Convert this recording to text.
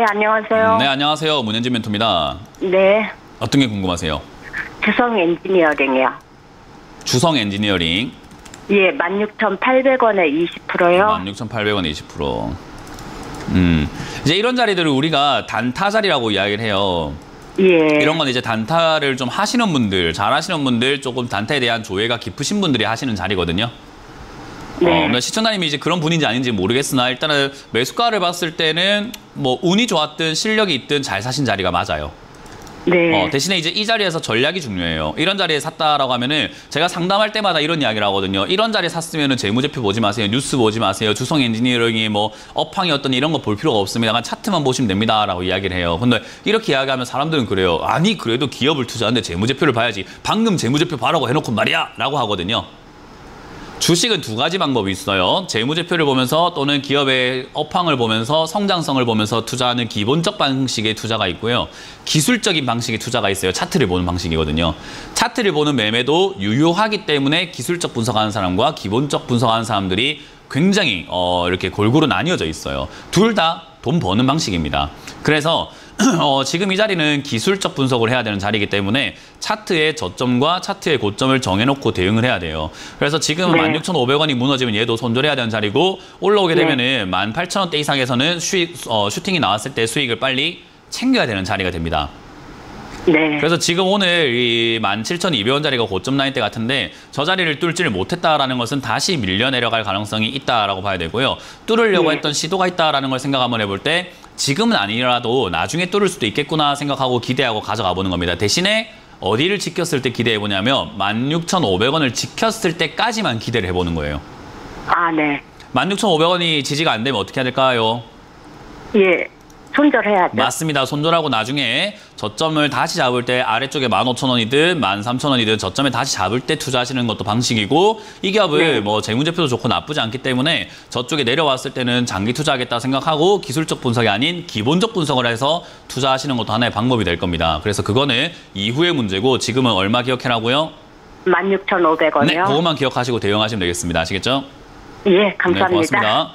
네, 안녕하세요. 네, 안녕하세요. 문현진 멘토입니다. 네, 어떤 게 궁금하세요? 주성 엔지니어링이요. 주성 엔지니어링 예, 16,800원에 20%요. 16,800원 20%. 음. 이제 이런 자리들을 우리가 단타 자리라고 이야기를 해요. 예. 이런 건 이제 단타를 좀 하시는 분들, 잘 하시는 분들, 조금 단타에 대한 조예가 깊으신 분들이 하시는 자리거든요. 네. 어, 시청자님이 이제 그런 분인지 아닌지 모르겠으나 일단은 매수가를 봤을 때는 뭐 운이 좋았든 실력이 있든 잘 사신 자리가 맞아요. 네. 어, 대신에 이제 이 자리에서 전략이 중요해요. 이런 자리에 샀다라고 하면은 제가 상담할 때마다 이런 이야기를 하거든요. 이런 자리에 샀으면은 재무제표 보지 마세요. 뉴스 보지 마세요. 주성 엔지니어링이 뭐 업황이 어떤 이런 거 볼 필요가 없습니다. 그냥 차트만 보시면 됩니다라고 이야기를 해요. 근데 이렇게 이야기하면 사람들은 그래요. 아니 그래도 기업을 투자하는데 재무제표를 봐야지. 방금 재무제표 봐라고 해놓고 말이야라고 하거든요. 주식은 두 가지 방법이 있어요. 재무제표를 보면서 또는 기업의 업황을 보면서 성장성을 보면서 투자하는 기본적 방식의 투자가 있고요. 기술적인 방식의 투자가 있어요. 차트를 보는 방식이거든요. 차트를 보는 매매도 유효하기 때문에 기술적 분석하는 사람과 기본적 분석하는 사람들이 굉장히 어, 이렇게 골고루 나뉘어져 있어요. 둘 다 돈 버는 방식입니다. 그래서 어, 지금 이 자리는 기술적 분석을 해야 되는 자리이기 때문에 차트의 저점과 차트의 고점을 정해놓고 대응을 해야 돼요. 그래서 지금 네. 16,500원이 무너지면 얘도 손절해야 되는 자리고 올라오게 네. 되면은 18,000원대 이상에서는 수익, 어, 슈팅이 나왔을 때 수익을 빨리 챙겨야 되는 자리가 됩니다. 네. 그래서 지금 오늘 이 17,200원짜리가 고점 라인 때 같은데 저 자리를 뚫지를 못했다라는 것은 다시 밀려 내려갈 가능성이 있다라고 봐야 되고요. 뚫으려고 네. 했던 시도가 있다라는 걸 생각 한번 해볼 때 지금은 아니라도 나중에 뚫을 수도 있겠구나 생각하고 기대하고 가져가 보는 겁니다. 대신에 어디를 지켰을 때 기대해 보냐면 16,500원을 지켰을 때까지만 기대를 해보는 거예요. 아, 네. 16,500원이 지지가 안 되면 어떻게 해야 될까요? 예. 손절해야죠. 맞습니다. 손절하고 나중에 저점을 다시 잡을 때 아래쪽에 15,000원이든 13,000원이든 저점에 다시 잡을 때 투자하시는 것도 방식이고 이 기업을 네. 뭐 재무제표도 좋고 나쁘지 않기 때문에 저쪽에 내려왔을 때는 장기 투자하겠다 생각하고 기술적 분석이 아닌 기본적 분석을 해서 투자하시는 것도 하나의 방법이 될 겁니다. 그래서 그거는 이후의 문제고 지금은 얼마 기억해라고요? 16,500원이요. 네, 그것만 기억하시고 대응하시면 되겠습니다. 아시겠죠? 예, 네, 감사합니다. 고맙습니다.